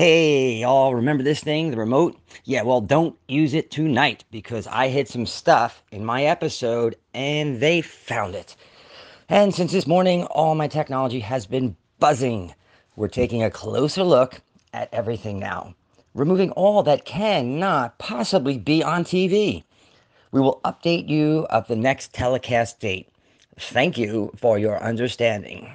Hey, y'all, remember this thing, the remote? Yeah, well, don't use it tonight because I hid some stuff in my episode and they found it. And since this morning, all my technology has been buzzing. We're taking a closer look at everything now, removing all that cannot possibly be on TV. We will update you of the next telecast date. Thank you for your understanding.